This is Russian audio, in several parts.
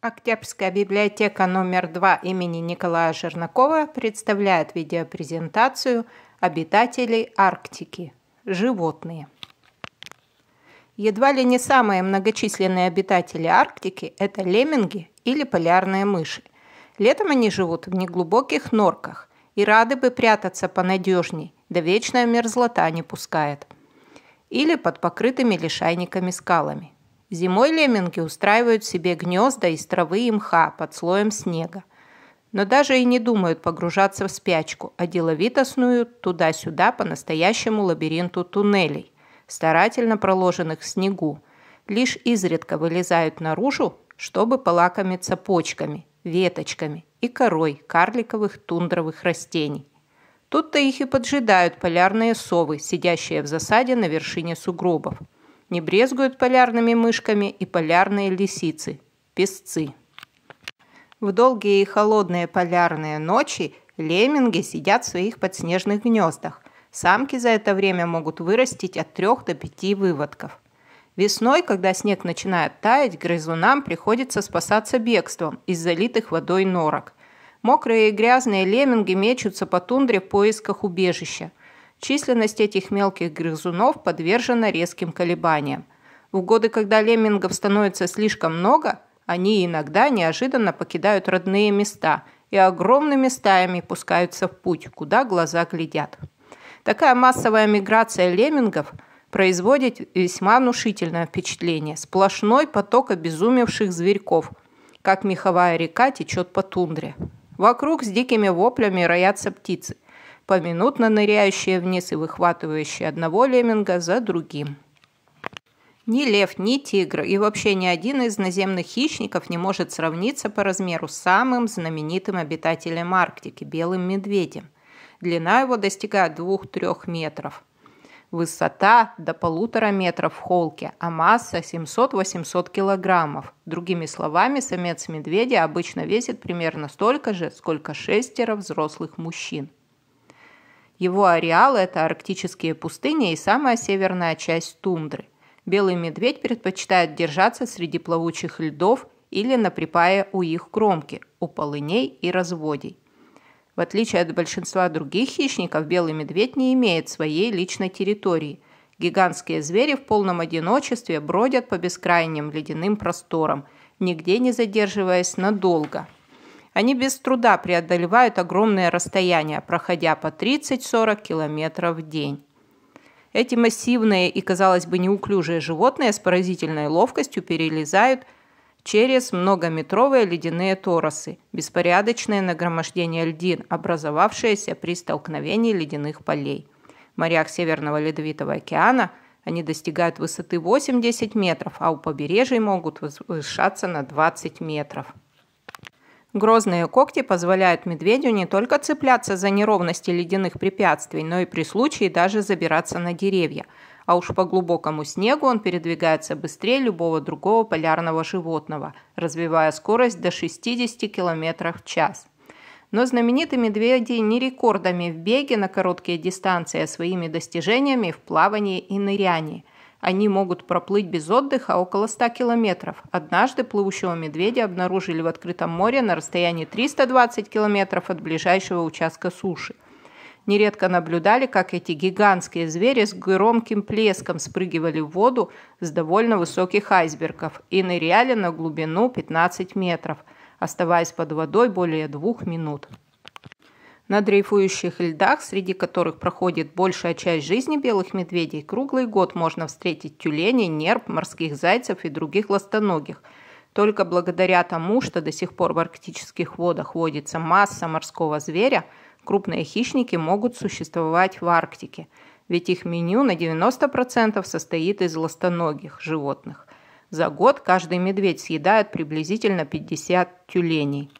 Октябрьская библиотека номер 2 имени Николая Жернакова представляет видеопрезентацию обитателей Арктики – животные. Едва ли не самые многочисленные обитатели Арктики – это лемминги или полярные мыши. Летом они живут в неглубоких норках и рады бы прятаться понадежней, да вечная мерзлота не пускает. Или под покрытыми лишайниками скалами – Зимой лемминги устраивают себе гнезда из травы и мха под слоем снега. Но даже и не думают погружаться в спячку, а деловито снуют туда-сюда по настоящему лабиринту туннелей, старательно проложенных в снегу. Лишь изредка вылезают наружу, чтобы полакомиться почками, веточками и корой карликовых тундровых растений. Тут-то их и поджидают полярные совы, сидящие в засаде на вершине сугробов – не брезгуют полярными мышками и полярные лисицы – песцы. В долгие и холодные полярные ночи лемминги сидят в своих подснежных гнездах. Самки за это время могут вырастить от 3 до 5 выводков. Весной, когда снег начинает таять, грызунам приходится спасаться бегством из залитых водой норок. Мокрые и грязные лемминги мечутся по тундре в поисках убежища. Численность этих мелких грызунов подвержена резким колебаниям. В годы, когда леммингов становится слишком много, они иногда неожиданно покидают родные места и огромными стаями пускаются в путь, куда глаза глядят. Такая массовая миграция леммингов производит весьма внушительное впечатление. Сплошной поток обезумевших зверьков, как меховая река течет по тундре. Вокруг с дикими воплями роятся птицы – поминутно ныряющие вниз и выхватывающие одного лемминга за другим. Ни лев, ни тигр и вообще ни один из наземных хищников не может сравниться по размеру с самым знаменитым обитателем Арктики – белым медведем. Длина его достигает 2-3 метров. Высота до полутора метров в холке, а масса 700-800 килограммов. Другими словами, самец медведя обычно весит примерно столько же, сколько шестеро взрослых мужчин. Его ареал – это арктические пустыни и самая северная часть тундры. Белый медведь предпочитает держаться среди плавучих льдов или на припае у их кромки, у полыней и разводий. В отличие от большинства других хищников, белый медведь не имеет своей личной территории. Гигантские звери в полном одиночестве бродят по бескрайним ледяным просторам, нигде не задерживаясь надолго – они без труда преодолевают огромные расстояния, проходя по 30-40 километров в день. Эти массивные и, казалось бы, неуклюжие животные с поразительной ловкостью перелезают через многометровые ледяные торосы, беспорядочное нагромождение льдин, образовавшееся при столкновении ледяных полей. В морях Северного Ледовитого океана они достигают высоты 8-10 метров, а у побережья могут возвышаться на 20 метров. Грозные когти позволяют медведю не только цепляться за неровности ледяных препятствий, но и при случае даже забираться на деревья. А уж по глубокому снегу он передвигается быстрее любого другого полярного животного, развивая скорость до 60 км в час. Но знаменитые медведи не рекордами в беге на короткие дистанции, а своими достижениями в плавании и нырянии – они могут проплыть без отдыха около 100 километров. Однажды плывущего медведя обнаружили в открытом море на расстоянии 320 километров от ближайшего участка суши. Нередко наблюдали, как эти гигантские звери с громким плеском спрыгивали в воду с довольно высоких айсбергов и ныряли на глубину 15 метров, оставаясь под водой более двух минут. На дрейфующих льдах, среди которых проходит большая часть жизни белых медведей, круглый год можно встретить тюленей, нерп, морских зайцев и других ластоногих. Только благодаря тому, что до сих пор в арктических водах водится масса морского зверя, крупные хищники могут существовать в Арктике, ведь их меню на 90% состоит из ластоногих животных. За год каждый медведь съедает приблизительно 50 тюленей.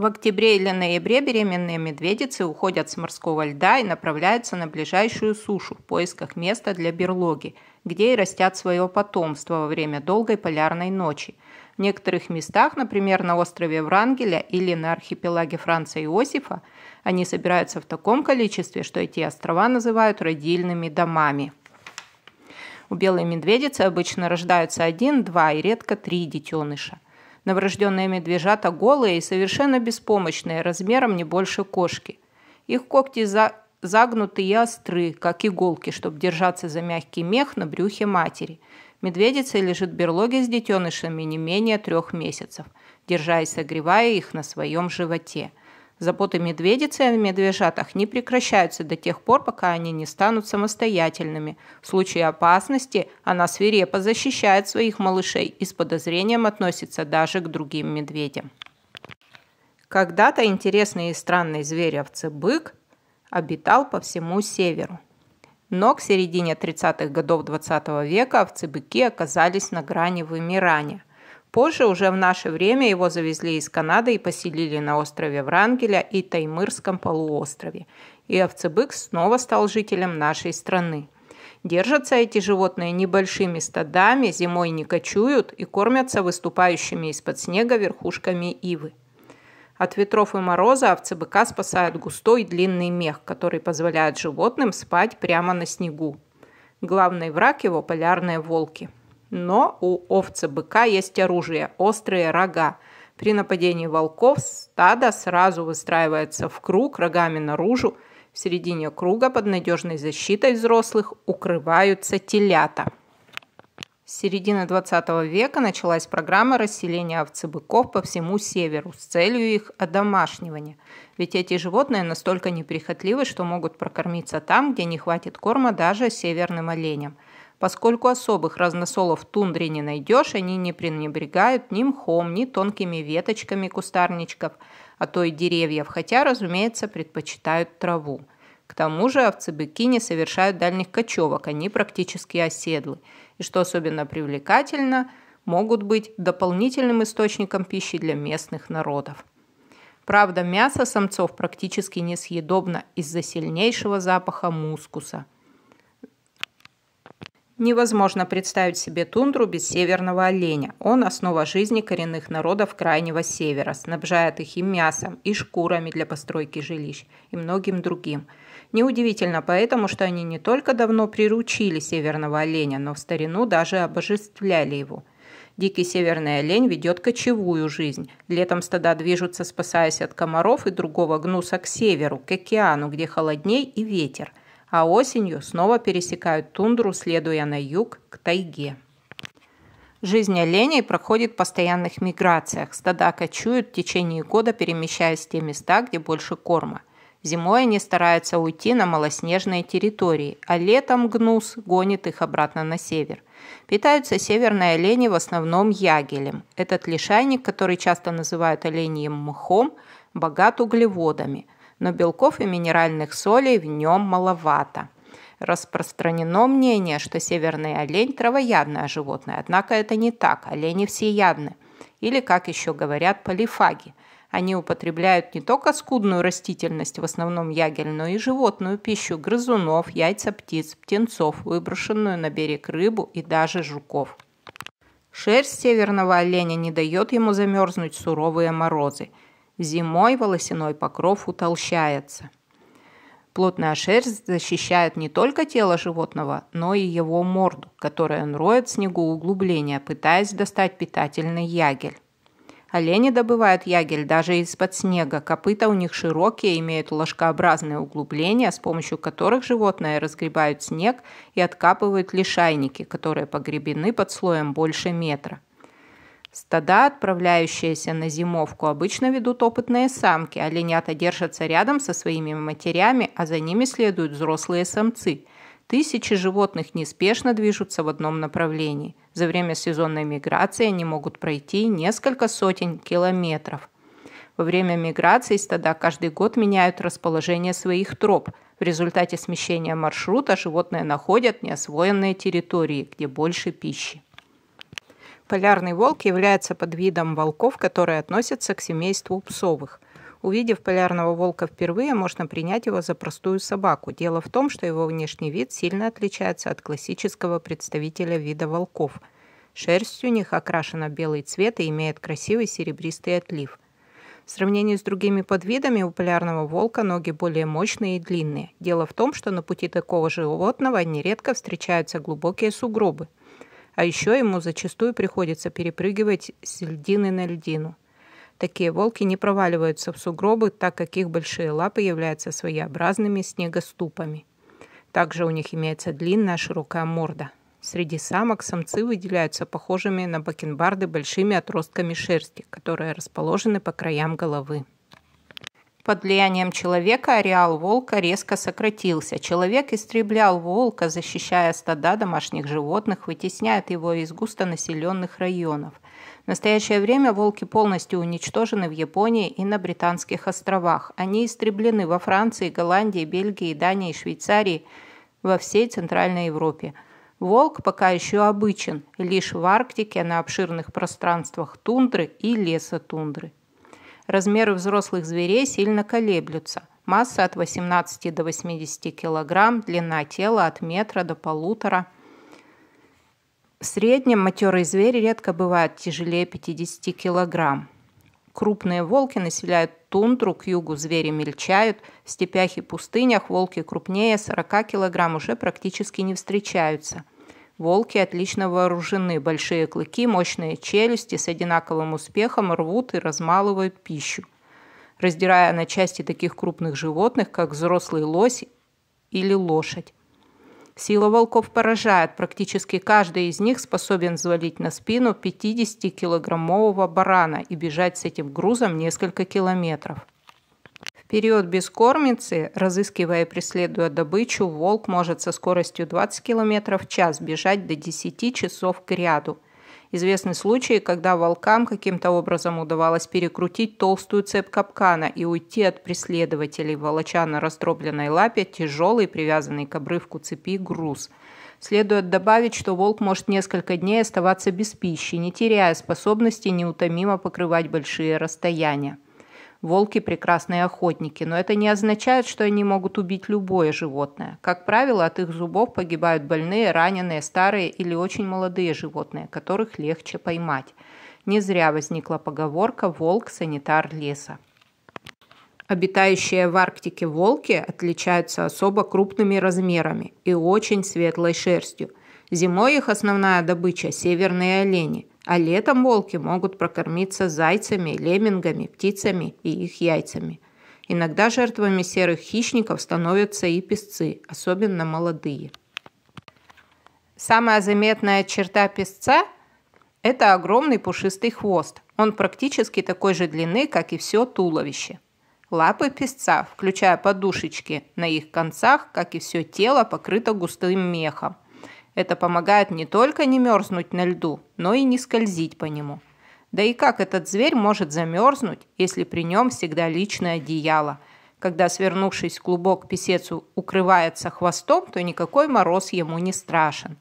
В октябре или ноябре беременные медведицы уходят с морского льда и направляются на ближайшую сушу в поисках места для берлоги, где и растят свое потомство во время долгой полярной ночи. В некоторых местах, например, на острове Врангеля или на архипелаге Франца Иосифа, они собираются в таком количестве, что эти острова называют родильными домами. У белой медведицы обычно рождаются один, два и редко три детеныша – Новорожденные медвежата голые и совершенно беспомощные, размером не больше кошки. Их когти за... загнуты и остры, как иголки, чтобы держаться за мягкий мех на брюхе матери. Медведица лежит в берлоге с детенышами не менее трех месяцев, держа и согревая их на своем животе. Заботы медведицы о медвежатах не прекращаются до тех пор, пока они не станут самостоятельными. В случае опасности она свирепо защищает своих малышей и с подозрением относится даже к другим медведям. Когда-то интересный и странный зверь овцы-бык обитал по всему северу. Но к середине 30-х годов 20 -го века овцы-быки оказались на грани вымирания – Позже, уже в наше время, его завезли из Канады и поселили на острове Врангеля и Таймырском полуострове. И овцебык снова стал жителем нашей страны. Держатся эти животные небольшими стадами, зимой не кочуют и кормятся выступающими из-под снега верхушками ивы. От ветров и мороза овцы-быка спасает густой длинный мех, который позволяет животным спать прямо на снегу. Главный враг его – полярные волки – но у овца-быка есть оружие – острые рога. При нападении волков стадо сразу выстраивается в круг рогами наружу. В середине круга под надежной защитой взрослых укрываются телята. С середины 20 века началась программа расселения овцебыков по всему северу с целью их одомашнивания. Ведь эти животные настолько неприхотливы, что могут прокормиться там, где не хватит корма даже северным оленям – Поскольку особых разносолов в тундре не найдешь, они не пренебрегают ни мхом, ни тонкими веточками кустарничков, а то и деревьев, хотя, разумеется, предпочитают траву. К тому же овцы-быки не совершают дальних кочевок, они практически оседлы. И что особенно привлекательно, могут быть дополнительным источником пищи для местных народов. Правда, мясо самцов практически несъедобно из-за сильнейшего запаха мускуса – Невозможно представить себе тундру без северного оленя. Он – основа жизни коренных народов Крайнего Севера, снабжает их и мясом, и шкурами для постройки жилищ, и многим другим. Неудивительно поэтому, что они не только давно приручили северного оленя, но в старину даже обожествляли его. Дикий северный олень ведет кочевую жизнь. Летом стада движутся, спасаясь от комаров и другого гнуса к северу, к океану, где холодней и ветер – а осенью снова пересекают тундру, следуя на юг к тайге. Жизнь оленей проходит в постоянных миграциях. Стада кочуют в течение года, перемещаясь в те места, где больше корма. Зимой они стараются уйти на малоснежные территории, а летом гнус гонит их обратно на север. Питаются северные олени в основном ягелем. Этот лишайник, который часто называют оленьим мхом, богат углеводами – но белков и минеральных солей в нем маловато. Распространено мнение, что северный олень – травоядное животное, однако это не так, олени всеядны. Или, как еще говорят, полифаги. Они употребляют не только скудную растительность, в основном ягель, но и животную пищу – грызунов, яйца птиц, птенцов, выброшенную на берег рыбу и даже жуков. Шерсть северного оленя не дает ему замерзнуть суровые морозы – Зимой волосяной покров утолщается. Плотная шерсть защищает не только тело животного, но и его морду, которая роет в снегу углубления, пытаясь достать питательный ягель. Олени добывают ягель даже из-под снега. Копыта у них широкие, имеют ложкообразные углубления, с помощью которых животные разгребают снег и откапывают лишайники, которые погребены под слоем больше метра. Стада, отправляющиеся на зимовку, обычно ведут опытные самки. Оленята держатся рядом со своими матерями, а за ними следуют взрослые самцы. Тысячи животных неспешно движутся в одном направлении. За время сезонной миграции они могут пройти несколько сотен километров. Во время миграции стада каждый год меняют расположение своих троп. В результате смещения маршрута животные находят неосвоенные территории, где больше пищи. Полярный волк является подвидом волков, которые относятся к семейству псовых. Увидев полярного волка впервые, можно принять его за простую собаку. Дело в том, что его внешний вид сильно отличается от классического представителя вида волков. Шерсть у них окрашена в белый цвет и имеет красивый серебристый отлив. В сравнении с другими подвидами у полярного волка ноги более мощные и длинные. Дело в том, что на пути такого животного нередко встречаются глубокие сугробы – А еще ему зачастую приходится перепрыгивать с льдины на льдину. Такие волки не проваливаются в сугробы, так как их большие лапы являются своеобразными снегоступами. Также у них имеется длинная широкая морда. Среди самок самцы выделяются похожими на бакенбарды большими отростками шерсти, которые расположены по краям головы. Под влиянием человека ареал волка резко сократился. Человек истреблял волка, защищая стада домашних животных, вытесняет его из густонаселенных районов. В настоящее время волки полностью уничтожены в Японии и на Британских островах. Они истреблены во Франции, Голландии, Бельгии, Дании, Швейцарии, во всей Центральной Европе. Волк пока еще обычен лишь в Арктике на обширных пространствах тундры и леса тундры. Размеры взрослых зверей сильно колеблются. Масса от 18 до 80 кг, длина тела от метра до полутора. В среднем матерый зверь редко бывает тяжелее 50 кг. Крупные волки населяют тундру, к югу звери мельчают, в степях и пустынях волки крупнее 40 кг уже практически не встречаются. Волки отлично вооружены, большие клыки, мощные челюсти с одинаковым успехом рвут и размалывают пищу, раздирая на части таких крупных животных, как взрослый лось или лошадь. Сила волков поражает. Практически каждый из них способен взвалить на спину 50-килограммового барана и бежать с этим грузом несколько километров период бескормицы, разыскивая и преследуя добычу, волк может со скоростью 20 км в час бежать до 10 часов к ряду. Известны случаи, когда волкам каким-то образом удавалось перекрутить толстую цепь капкана и уйти от преследователей, волоча на раздробленной лапе тяжелый, привязанный к обрывку цепи, груз. Следует добавить, что волк может несколько дней оставаться без пищи, не теряя способности неутомимо покрывать большие расстояния. Волки – прекрасные охотники, но это не означает, что они могут убить любое животное. Как правило, от их зубов погибают больные, раненые, старые или очень молодые животные, которых легче поймать. Не зря возникла поговорка «волк – санитар леса». Обитающие в Арктике волки отличаются особо крупными размерами и очень светлой шерстью. Зимой их основная добыча – северные олени а летом волки могут прокормиться зайцами, леммингами, птицами и их яйцами. Иногда жертвами серых хищников становятся и песцы, особенно молодые. Самая заметная черта песца – это огромный пушистый хвост. Он практически такой же длины, как и все туловище. Лапы песца, включая подушечки на их концах, как и все тело, покрыто густым мехом – это помогает не только не мерзнуть на льду, но и не скользить по нему. Да и как этот зверь может замерзнуть, если при нем всегда личное одеяло? Когда, свернувшись в клубок, писец укрывается хвостом, то никакой мороз ему не страшен.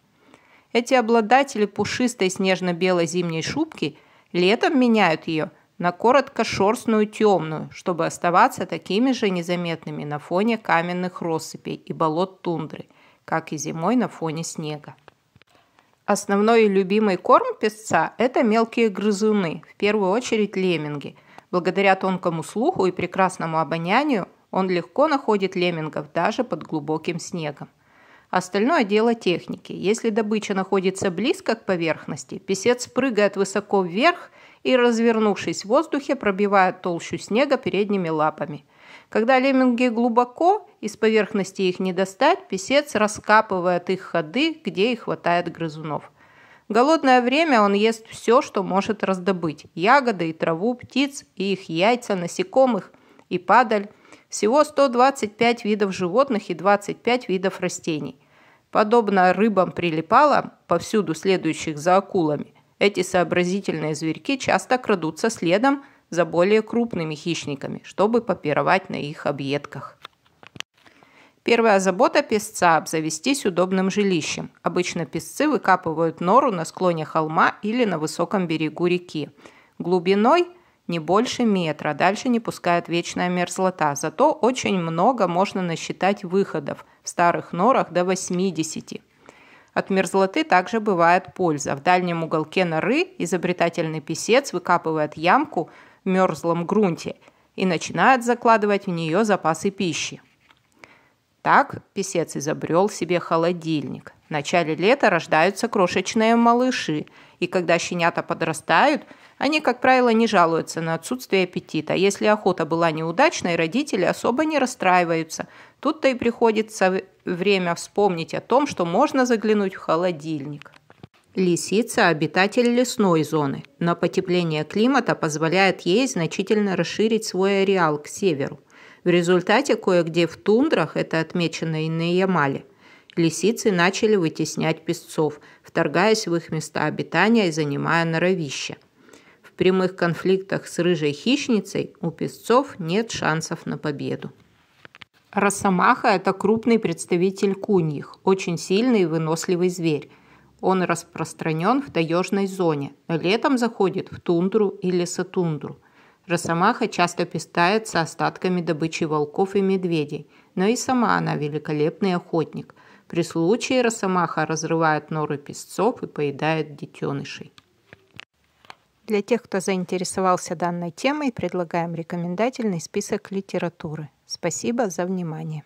Эти обладатели пушистой снежно-белой зимней шубки летом меняют ее на коротко-шерстную темную, чтобы оставаться такими же незаметными на фоне каменных россыпей и болот тундры – как и зимой на фоне снега. Основной и любимый корм песца – это мелкие грызуны, в первую очередь лемминги. Благодаря тонкому слуху и прекрасному обонянию он легко находит леммингов даже под глубоким снегом. Остальное дело техники. Если добыча находится близко к поверхности, песец прыгает высоко вверх и, развернувшись в воздухе, пробивает толщу снега передними лапами – когда лемминги глубоко, из поверхности их не достать, писец раскапывает их ходы, где и хватает грызунов. В голодное время он ест все, что может раздобыть. Ягоды и траву, птиц и их яйца, насекомых и падаль. Всего 125 видов животных и 25 видов растений. Подобно рыбам прилипалам, повсюду следующих за акулами, эти сообразительные зверьки часто крадутся следом за более крупными хищниками, чтобы попировать на их объедках. Первая забота песца – обзавестись удобным жилищем. Обычно песцы выкапывают нору на склоне холма или на высоком берегу реки. Глубиной не больше метра, дальше не пускает вечная мерзлота. Зато очень много можно насчитать выходов, в старых норах до 80. От мерзлоты также бывает польза. В дальнем уголке норы изобретательный писец выкапывает ямку – мерзлом грунте и начинает закладывать в нее запасы пищи. Так писец изобрел себе холодильник. В начале лета рождаются крошечные малыши, и когда щенята подрастают, они, как правило, не жалуются на отсутствие аппетита. Если охота была неудачной, родители особо не расстраиваются. Тут-то и приходится время вспомнить о том, что можно заглянуть в холодильник. Лисица – обитатель лесной зоны, но потепление климата позволяет ей значительно расширить свой ареал к северу. В результате кое-где в тундрах, это отмечено и на Ямале, лисицы начали вытеснять песцов, вторгаясь в их места обитания и занимая норовища. В прямых конфликтах с рыжей хищницей у песцов нет шансов на победу. Росомаха – это крупный представитель куньих, очень сильный и выносливый зверь. Он распространен в таежной зоне, а летом заходит в тундру и лесотундру. Росомаха часто питается остатками добычи волков и медведей, но и сама она великолепный охотник. При случае росомаха разрывает норы песцов и поедает детенышей. Для тех, кто заинтересовался данной темой, предлагаем рекомендательный список литературы. Спасибо за внимание.